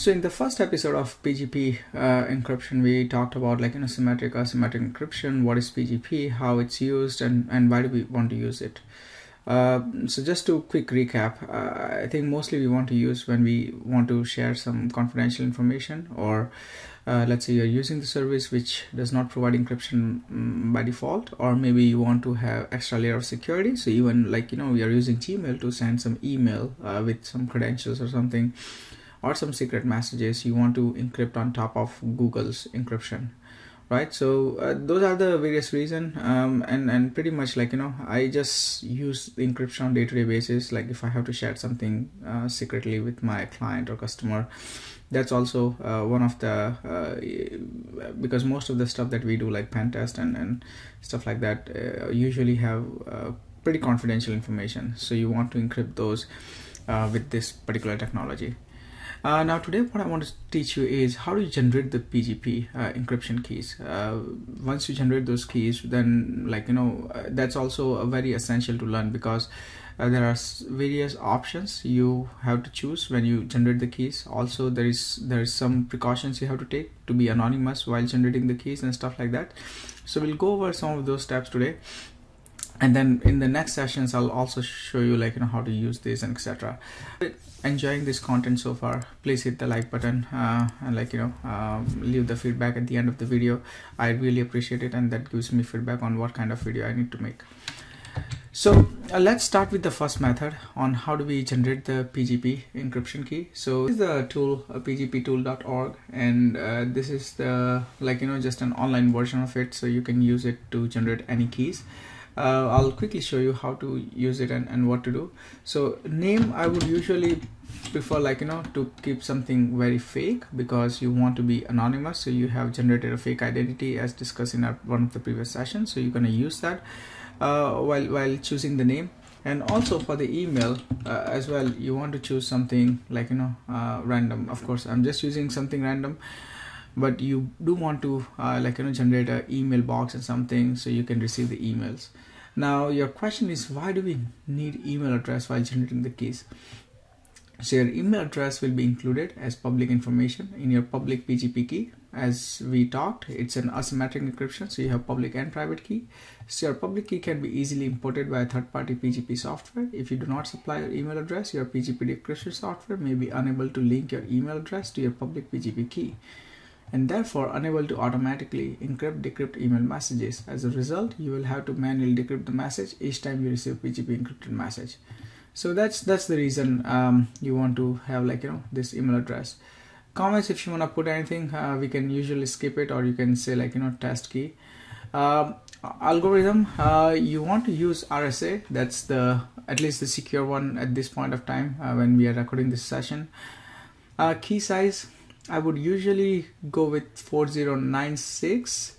So in the first episode of PGP uh, encryption, we talked about like you know symmetric asymmetric encryption, what is PGP, how it's used, and and why do we want to use it. Uh, so just to quick recap, uh, I think mostly we want to use when we want to share some confidential information or uh, let's say you're using the service which does not provide encryption um, by default or maybe you want to have extra layer of security. So even like you know are using gmail to send some email uh, with some credentials or something or some secret messages you want to encrypt on top of google's encryption right? So uh, those are the various reason um, and and pretty much like you know i just use encryption on day-to-day basis. Like if i have to share something uh, secretly with my client or customer that's also uh, one of the uh, because most of the stuff that we do like pen test and, and stuff like that uh, usually have uh, pretty confidential information. So you want to encrypt those with this particular technology uh, now today what I want to teach you is how to generate the PGP encryption keys. Once you generate those keys then like you know that's also a very essential to learn because uh, there are various options you have to choose when you generate the keys. Also there is there is some precautions you have to take to be anonymous while generating the keys and stuff like that. So we'll go over some of those steps today and then in the next sessions i'll also show you like you know how to use this and etc enjoying this content so far please hit the like button uh, and like you know uh, leave the feedback at the end of the video i really appreciate it and that gives me feedback on what kind of video i need to make so uh, let's start with the first method on how do we generate the PGP encryption key. So this is the tool uh, pgptool.org and uh, this is the like you know just an online version of it so you can use it to generate any keys. Uh, I'll quickly show you how to use it and, and what to do. So name I would usually prefer like you know to keep something very fake because you want to be anonymous. So you have generated a fake identity as discussed in our, one of the previous sessions. So you're going to use that uh, while while choosing the name. And also for the email uh, as well you want to choose something like you know uh, random. Of course i'm just using something random but you do want to uh, like you know generate an email box and something so you can receive the emails now your question is why do we need email address while generating the keys so your email address will be included as public information in your public PGP key. As we talked, it's an asymmetric encryption, so you have public and private key. So your public key can be easily imported by a third-party PGP software. If you do not supply your email address, your PGP decryption software may be unable to link your email address to your public PGP key and therefore unable to automatically encrypt decrypt email messages. As a result, you will have to manually decrypt the message each time you receive PGP encrypted message. So that's that's the reason um, you want to have like you know this email address. Comments if you want to put anything uh, we can usually skip it or you can say like you know test key. Um, algorithm uh, you want to use RSA that's the at least the secure one at this point of time uh, when we are recording this session. Uh, key size I would usually go with 4096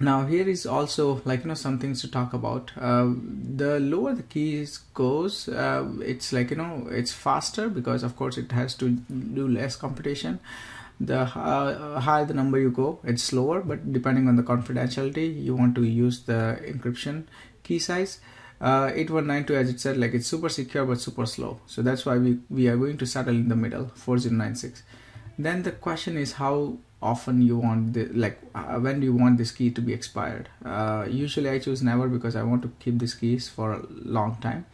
now here is also like you know some things to talk about. Uh, the lower the keys goes uh, it's like you know it's faster because of course it has to do less computation. The uh, higher the number you go it's slower but depending on the confidentiality you want to use the encryption key size. Uh, 8192 as it said like it's super secure but super slow. So that's why we we are going to settle in the middle 4096 then the question is how often you want the like uh, when do you want this key to be expired? Uh, usually I choose never because I want to keep these keys for a long time.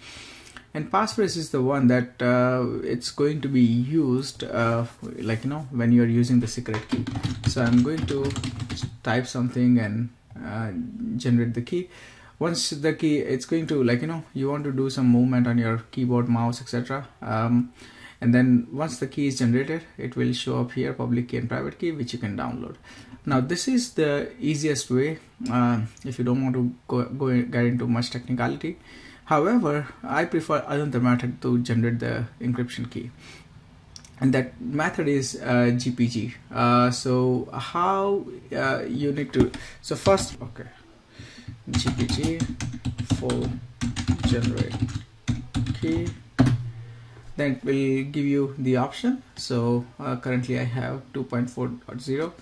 And passphrase is the one that uh, it's going to be used uh, like you know when you're using the secret key. So I'm going to type something and uh, generate the key. Once the key it's going to like you know you want to do some movement on your keyboard mouse etc um, and then once the key is generated it will show up here public key and private key which you can download. Now this is the easiest way uh, if you don't want to go, go get into much technicality. However I prefer another method to generate the encryption key. And that method is uh, GPG uh, so how uh, you need to so first okay. GPG full generate key then it will give you the option. So uh, currently I have 2.4.0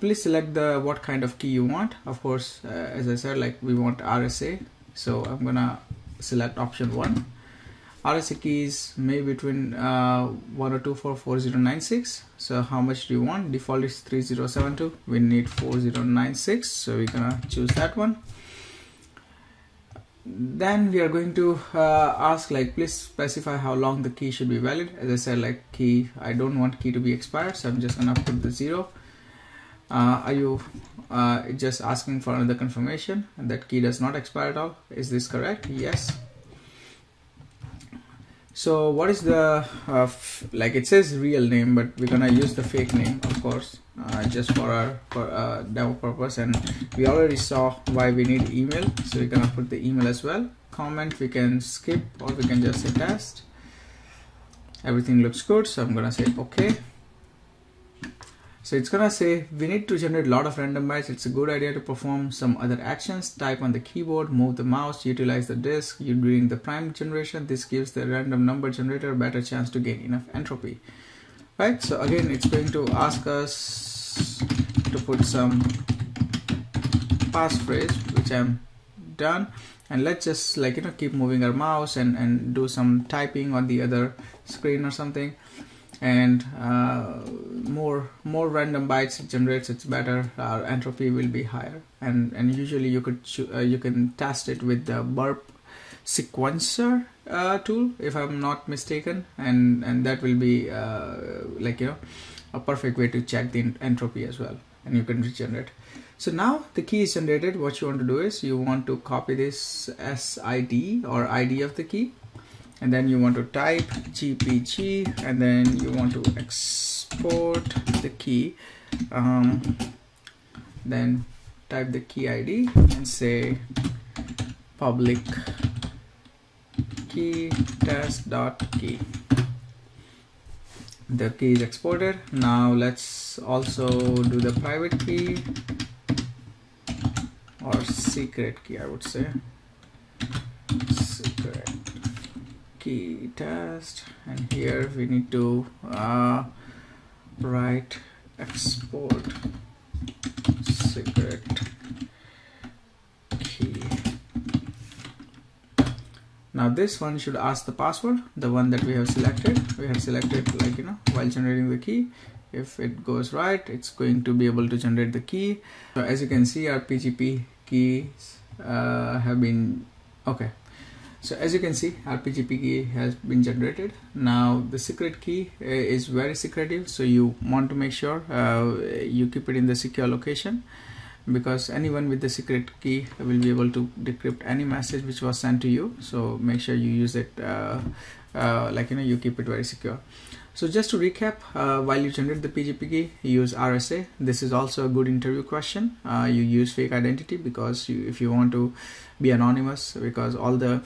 please select the what kind of key you want. Of course uh, as I said like we want RSA so I'm gonna select option one. RSA keys may between uh, 10244096 so how much do you want? Default is 3072 we need 4096 so we're gonna choose that one then we are going to uh, ask like please specify how long the key should be valid. As I said like key I don't want key to be expired so I'm just gonna put the zero. Uh, are you uh, just asking for another confirmation that key does not expire at all? Is this correct? Yes. So what is the uh, like it says real name but we're gonna use the fake name of course uh, just for our for uh, demo purpose and we already saw why we need email so we're gonna put the email as well comment we can skip or we can just say test everything looks good so I'm gonna say okay so it's gonna say we need to generate a lot of random bytes. It's a good idea to perform some other actions. Type on the keyboard, move the mouse, utilize the disk. You during the prime generation. This gives the random number generator a better chance to gain enough entropy. Right. So again, it's going to ask us to put some passphrase, which I'm done. And let's just like you know keep moving our mouse and and do some typing on the other screen or something and uh, more more random bytes it generates it's better our entropy will be higher and and usually you could uh, you can test it with the burp sequencer uh, tool if i'm not mistaken. And and that will be uh, like you know a perfect way to check the entropy as well. And you can regenerate. So now the key is generated. What you want to do is you want to copy this sid or id of the key. And then you want to type gpg and then you want to export the key. Um, then type the key id and say public key test dot key the key is exported. Now let's also do the private key or secret key I would say. Secret key test. And here we need to uh, write export secret key now this one should ask the password the one that we have selected. We have selected like you know while generating the key. If it goes right it's going to be able to generate the key. So as you can see our pgp keys uh, have been okay. So as you can see our PGP key has been generated. Now the secret key uh, is very secretive so you want to make sure uh, you keep it in the secure location because anyone with the secret key will be able to decrypt any message which was sent to you so make sure you use it uh, uh like you know you keep it very secure so just to recap, uh, while you generate the PGP key, use RSA. This is also a good interview question. Uh, you use fake identity because you, if you want to be anonymous, because all the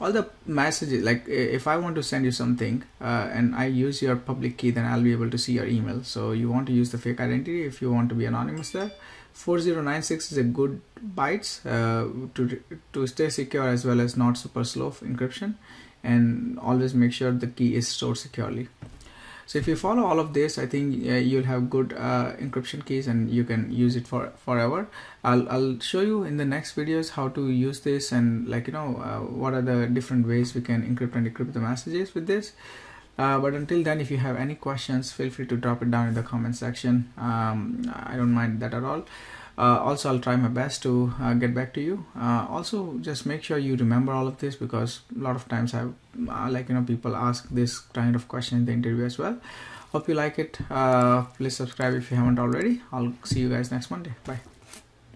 all the messages like if i want to send you something uh, and i use your public key then i'll be able to see your email. So you want to use the fake identity if you want to be anonymous there. 4096 is a good bytes uh, to to stay secure as well as not super slow encryption. And always make sure the key is stored securely so if you follow all of this i think uh, you'll have good uh, encryption keys and you can use it for forever. I'll, I'll show you in the next videos how to use this and like you know uh, what are the different ways we can encrypt and decrypt the messages with this. Uh, but until then if you have any questions feel free to drop it down in the comment section. Um, I don't mind that at all uh, also I'll try my best to uh, get back to you. Uh, also just make sure you remember all of this because a lot of times I uh, like you know people ask this kind of question in the interview as well. Hope you like it. Uh, please subscribe if you haven't already. I'll see you guys next Monday. Bye